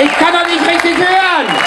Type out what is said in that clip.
Ich kann doch nicht richtig hören!